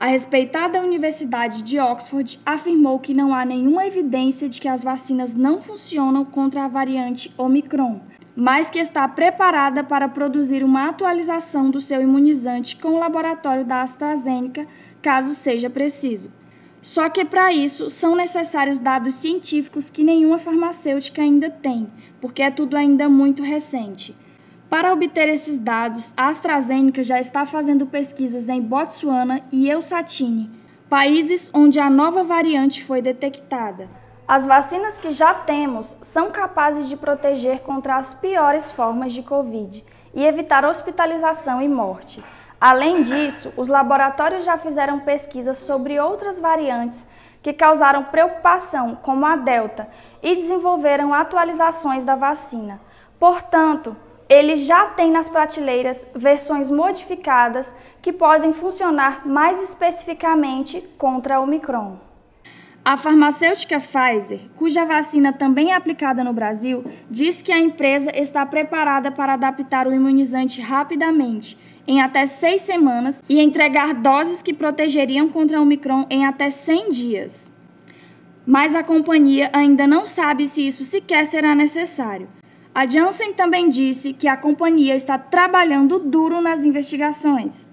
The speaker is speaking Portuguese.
A respeitada Universidade de Oxford afirmou que não há nenhuma evidência de que as vacinas não funcionam contra a variante Omicron, mas que está preparada para produzir uma atualização do seu imunizante com o laboratório da AstraZeneca, caso seja preciso. Só que para isso são necessários dados científicos que nenhuma farmacêutica ainda tem, porque é tudo ainda muito recente. Para obter esses dados, a AstraZeneca já está fazendo pesquisas em Botsuana e Eusatini, países onde a nova variante foi detectada. As vacinas que já temos são capazes de proteger contra as piores formas de Covid e evitar hospitalização e morte. Além disso, os laboratórios já fizeram pesquisas sobre outras variantes que causaram preocupação, como a Delta, e desenvolveram atualizações da vacina. Portanto, eles já têm nas prateleiras versões modificadas que podem funcionar mais especificamente contra a Omicron. A farmacêutica Pfizer, cuja vacina também é aplicada no Brasil, diz que a empresa está preparada para adaptar o imunizante rapidamente, em até seis semanas, e entregar doses que protegeriam contra a Omicron em até 100 dias. Mas a companhia ainda não sabe se isso sequer será necessário. A Janssen também disse que a companhia está trabalhando duro nas investigações.